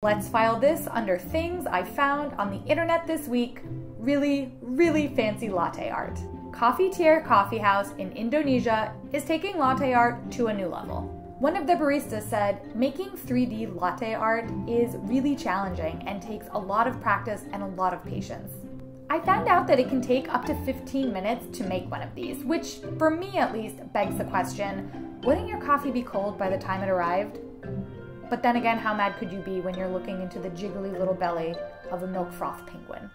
Let's file this under things I found on the internet this week. Really, really fancy latte art. Kofitiere Coffee House in Indonesia is taking latte art to a new level. One of the baristas said, making 3D latte art is really challenging and takes a lot of practice and a lot of patience. I found out that it can take up to 15 minutes to make one of these, which, for me at least, begs the question wouldn't your coffee be cold by the time it arrived? But then again, how mad could you be when you're looking into the jiggly little belly of a milk froth penguin?